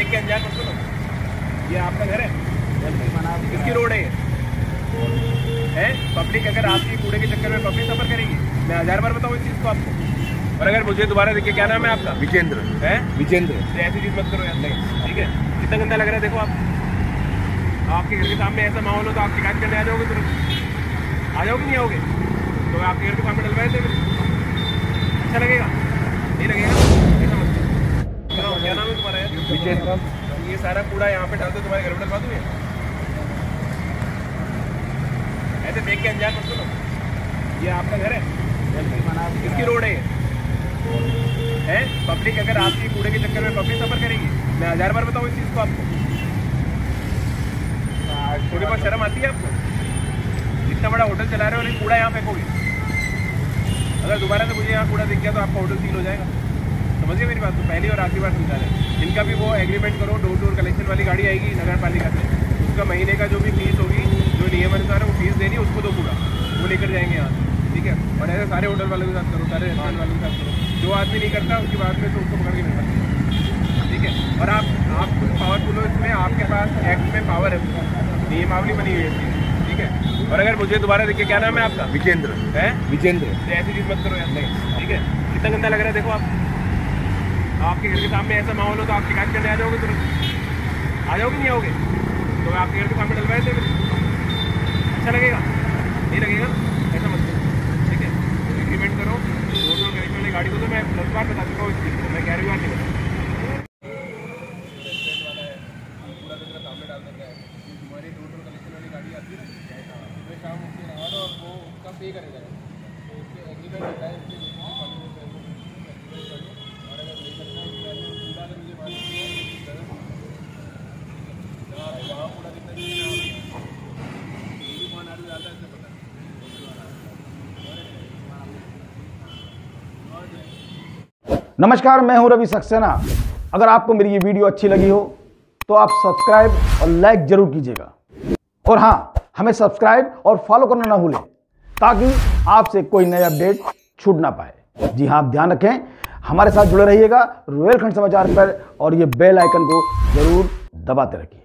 देख के अनजान मत सुनो ये आपका घर है? किसकी रोड है है? पब्लिक अगर आपकी कूड़े के चक्कर में पब्लिक सफ़र करेगी। मैं हज़ार बार बताऊँ इस चीज़ को आपको। और अगर मुझे दोबारा देखिए क्या नाम है आपका? विजेंद्र। है? विजेंद्र। तो ऐसी चीज़ मत करो यार। नहीं ठीक है? कितना गंदा लग रहा है देखो आप। आपके घर के सामने ऐसा माहौल हो तो आप शिकायत करने आ जाओगे तुरंत। आ जाओगे नहीं आओगे? तो आपके घर के सामने डलवाए थे अच्छा लगेगा नहीं लगेगा ऐसा मत करो। क्या क्या नाम है तुम्हारा यार ये सारा कूड़ा यहाँ पे डाल दो, तुम्हारे घर में डलवा दूँ ऐसे देख के अनजान मत सुनो ये आपका घर है? किसकी रोड है है? पब्लिक अगर आपकी कूड़े के चक्कर में पब्लिक सफ़र करेगी, मैं हज़ार बार बताऊँ इस चीज़ को आपको। थोड़ी बहुत शर्म आती है आपको? इतना बड़ा होटल चला रहे हो और कूड़ा यहाँ फेंकोगे? अगर दोबारा से मुझे यहाँ कूड़ा दिख गया तो आपका होटल सील हो जाएगा। समझिए मेरी बात? तो पहली और आखिरी बार समझा रहे हैं। इनका भी वो एग्रीमेंट करो डोर टू डोर कलेक्शन वाली गाड़ी आएगी नगर पालिका से। उसका महीने का जो भी फ़ीस होगी जो नियम अनुसार है वो फ़ीस देनी उसको दो पूरा। वो लेकर जाएँगे यहाँ से ठीक है? और ऐसे सारे होटल वालों के साथ करो सारे रेस्टोरेंट वालों के साथ करो। जो आदमी नहीं करता उसकी बात में तो उसको पकड़ के मिलता ठीक है? और आप आप पावरफुल हो इसमें आपके पास एक्ट में पावर है। नियमावली बनी हुई है ठीक है? और अगर मुझे दोबारा देखिए क्या नाम है आपका? विजेंद्र। है? विजेंद्र। ऐसी चीज़ मत करो यार। नहीं ठीक है? कितना गंदा लग रहा है देखो आप। आपके घर के सामने ऐसा माहौल हो तो आप शिकायत करने आ जाओगे तुरंत। आ जाओगे, नहीं आओगे? तो मैं आपके घर के सामने डलवाए थे अच्छा लगेगा? नहीं लगेगा? ऐसा मत ठीक है? एग्रीमेंट करो। दो दो कनेक्शन वाली गाड़ी को तो मैं दस बार बता चुका हूँ इस चीज़ को मैं ग्यारहवीं बार नहीं बता पूरा कचरा सामने डाल देता है हमारी दो दो कलेक्शन वाली गाड़ी आती है ना सुबह शाम उसके नहा और वो उसका पे करेगा तो उसके एग्रीमेंट होता है उसके बेसिस पे पानी में पैसे एग्रीमेंट कर लो और अगर नहीं करना है तो मैं कूड़ा अगर मुझे मान लीजिए जहाँ वहाँ कूड़ा कितना चाहिए ये भी कौन आदमी डालता है इससे पता नमस्कार, मैं हूँ रवि सक्सेना। अगर आपको मेरी ये वीडियो अच्छी लगी हो तो आप सब्सक्राइब और लाइक ज़रूर कीजिएगा। और हाँ हमें सब्सक्राइब और फॉलो करना ना भूलें, ताकि आपसे कोई नया अपडेट छूट ना पाए। जी हाँ आप ध्यान रखें, हमारे साथ जुड़े रहिएगा, रोयल खंड समाचार पर, और ये बेल आइकन को ज़रूर दबाते रखिए।